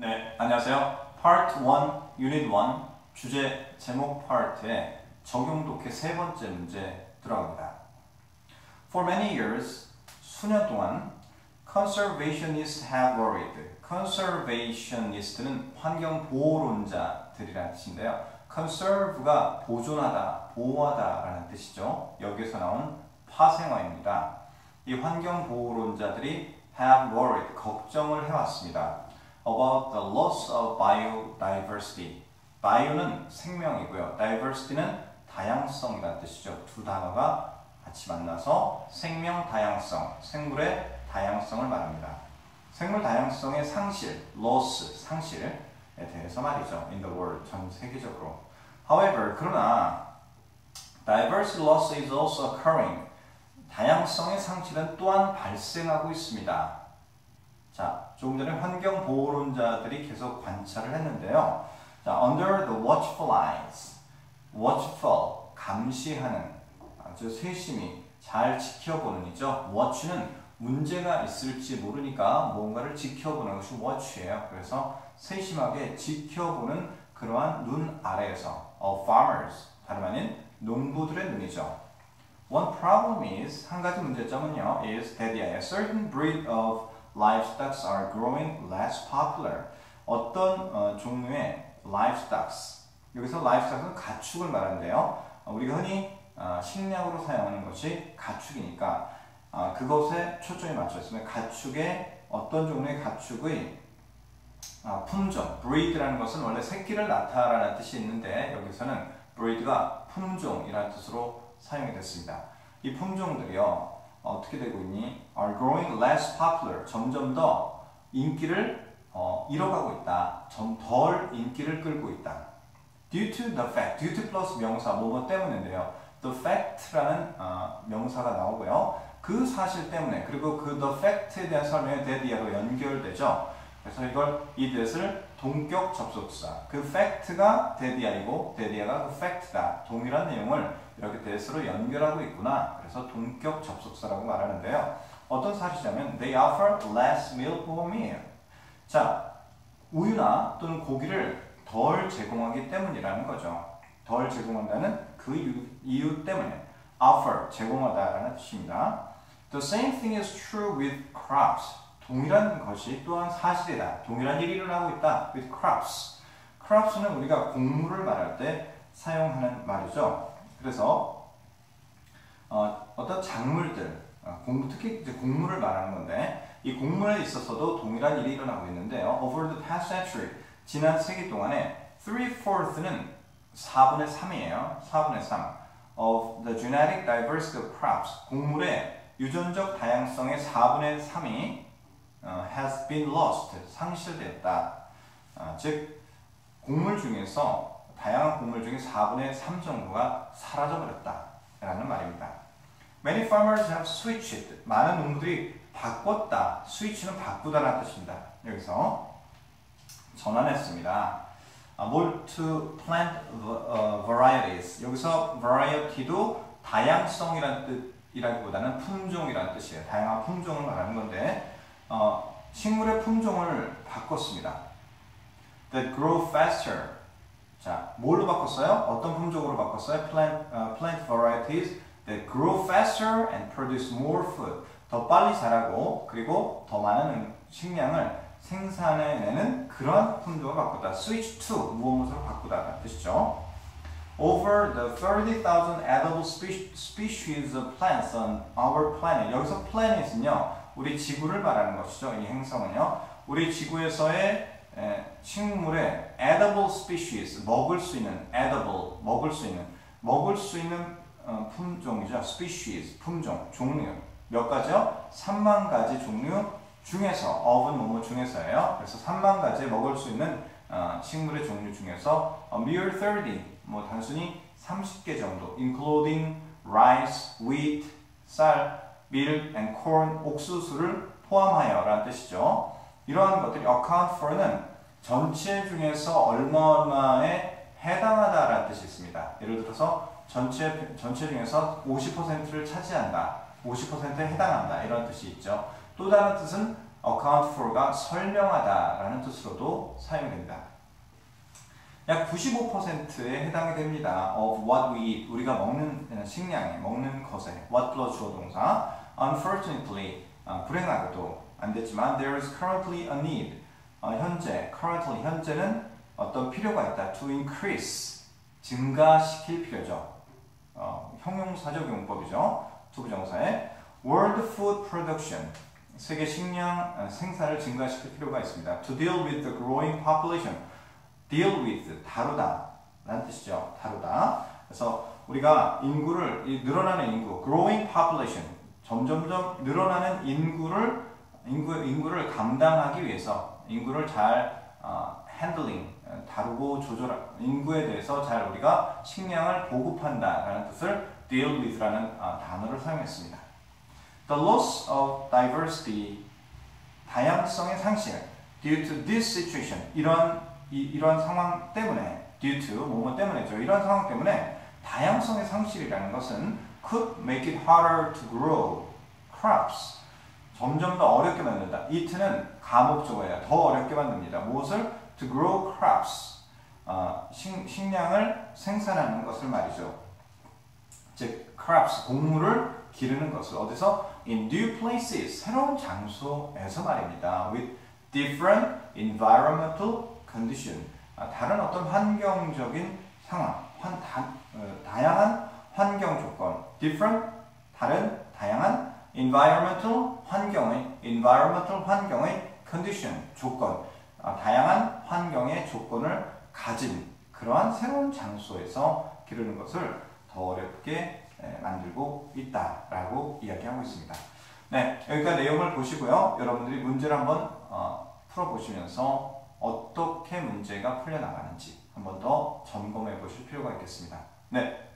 네, 안녕하세요. Part 1, Unit 1, 주제 제목 파트의 적용 독해 세 번째 문제 들어갑니다. For many years, 수년 동안 conservationists have worried. conservationist는 환경 보호론자들이라는 뜻인데요. conserve가 보존하다, 보호하다라는 뜻이죠. 여기서 나온 파생어입니다. 이 환경 보호론자들이 have worried, 걱정을 해왔습니다. About the loss of biodiversity. bio는 생명이고요. diversity는 다양성이라는 뜻이죠. 두 단어가 같이 만나서 생명 다양성, 생물의 다양성을 말합니다. 생물 다양성의 상실, loss, 상실에 대해서 말이죠. in the world, 전 세계적으로. However, 그러나 diversity loss is also occurring. 다양성의 상실은 또한 발생하고 있습니다. 자, 조금 전에 환경 보호론자들이 계속 관찰을 했는데요. 자, under the watchful eyes, watchful 감시하는 아주 세심히 잘 지켜보는 이죠. watch는 문제가 있을지 모르니까 뭔가를 지켜보는 것이 watch예요. 그래서 세심하게 지켜보는 그러한 눈 아래에서 of farmers 다름 아닌 농부들의 눈이죠. One problem is 한 가지 문제점은요 is that a certain breed of livestock are growing less popular. 어떤 어, 종류의 livestock 여기서 livestock은 가축을 말하는데요. 어, 우리가 흔히 어, 식량으로 사용하는 것이 가축이니까 어, 그것에 초점이 맞춰 있으면 가축의 어떤 종류의 가축의 아, 품종, breed라는 것은 원래 새끼를 낳다라는 뜻이 있는데 여기서는 breed가 품종이라는 뜻으로 사용이 됐습니다. 이 품종들이요 어떻게 되고 있니? are growing less popular. 점점 더 인기를 어, 잃어가고 있다. 좀 덜 인기를 끌고 있다. due to the fact, due to 플러스 명사 뭐뭐 때문인데요. the fact라는 어, 명사가 나오고요. 그 사실 때문에 그리고 그 the fact에 대한 설명이 that이하고 연결되죠. 그래서 이걸 이 that을 동격 접속사 그 fact가 that이고 that이가 그 fact다. 동일한 내용을 이렇게 that으로 연결하고 있구나. 그래서 동격 접속사라고 말하는데요. 어떤 사실이냐면 they offer less milk or meal. 자, 우유나 또는 고기를 덜 제공하기 때문이라는 거죠. 덜 제공한다는 그 이유, 이유 때문에 offer 제공하다라는 뜻입니다. The same thing is true with crops. 동일한 것이 또한 사실이다. 동일한 일이 일어나고 있다. with crops. crops는 우리가 곡물을 말할 때 사용하는 말이죠. 그래서 어, 어떤 작물들, 어, 공, 특히 이제 곡물을 말하는 건데 이 곡물에 있어서도 동일한 일이 일어나고 있는데요. Over the past century, 지난 세기 동안에 3-4는 4분의 3이에요. 4분의 3 of the genetic diversity of crops, 곡물의 유전적 다양성의 4분의 3이 어, has been lost, 상실되었다. 어, 즉, 곡물 중에서 다양한 곡물 중에 4분의 3 정도가 사라져버렸다. 라는 말입니다. Many farmers have switched. 많은 농부들이 바꿨다. switch는 바꾸다라는 뜻입니다. 여기서 전환했습니다. 아, 뭘 to plant varieties. 여기서 variety도 다양성이라는 뜻이라기보다는 품종이라는 뜻이에요. 다양한 품종을 말하는 건데 어, 식물의 품종을 바꿨습니다. That grow faster. 자, 뭘로 바꿨어요? 어떤 품종으로 바꿨어요? Plant, uh, plant varieties that grow faster and produce more food. 더 빨리 자라고 그리고 더 많은 식량을 생산해내는 그런 품종을 바꾸다. Switch to 무엇으로 바꾸다라는 뜻이죠. Over the 30,000 edible species of plants on our planet. 여기서 planet은요, 우리 지구를 말하는 것이죠. 이 행성은요, 우리 지구에서의 에, 식물의 edible species, 먹을 수 있는 edible, 먹을 수 있는 먹을 수 있는 어, 품종이죠. species, 품종, 종류 몇 가지요? 3만 가지 종류 중에서 of은 뭐뭐 중에서예요. 그래서 3만 가지 먹을 수 있는 어, 식물의 종류 중에서 a mere 30, 뭐 단순히 30개 정도, including rice, wheat, 쌀, milk and corn, 옥수수를 포함하여 라는 뜻이죠. 이러한 것들이 account for는 전체 중에서 얼마 얼마에 해당하다 라는 뜻이 있습니다. 예를 들어서 전체 전체 중에서 50%를 차지한다. 50%에 해당한다. 이런 뜻이 있죠. 또 다른 뜻은 account for가 설명하다 라는 뜻으로도 사용이 됩니다. 약 95%에 해당이 됩니다. of what we eat. 우리가 먹는 식량에, 먹는 것에 what 주어 동사 unfortunately 아, 불행하게도 안 됐지만 there is currently a need. 어, 현재 currently 현재는 어떤 필요가 있다. to increase 증가시킬 필요죠. 어, 형용사적 용법이죠. to부정사의 world food production 세계 식량 어, 생산을 증가시킬 필요가 있습니다. To deal with the growing population. deal with 다루다 라는 뜻이죠. 다루다. 그래서 우리가 인구를 늘어나는 인구 growing population 점점점 늘어나는 인구를 인구 인구를 감당하기 위해서 인구를 잘 어, handling 다루고 조절 인구에 대해서 잘 우리가 식량을 보급한다라는 뜻을 deal with라는 어, 단어를 사용했습니다. The loss of diversity 다양성의 상실 due to this situation 이런 이, 이런 상황 때문에 due to 뭐뭐 때문에죠. 이런 상황 때문에 다양성의 상실이라는 것은 could make it harder to grow crops. 점점 더 어렵게 만든다. it는 가목적어예요. 더 어렵게 만듭니다. 무엇을? to grow crops. 어, 식, 식량을 생산하는 것을 말이죠. 즉, crops, 곡물을 기르는 것을 어디서? in new places, 새로운 장소에서 말입니다. with different environmental condition, 아, 다른 어떤 환경적인 상황, 환, 다, 어, 다양한 환경 조건, different, 다른, 다양한 environmental 환경의 environmental 환경의 condition 조건, 아, 다양한 환경의 조건을 가진 그러한 새로운 장소에서 기르는 것을 더 어렵게 만들고 있다라고 이야기하고 있습니다. 네, 여기까지 내용을 보시고요. 여러분들이 문제를 한번 어, 풀어보시면서 어떻게 문제가 풀려나가는지 한번 더 점검해 보실 필요가 있겠습니다. 네.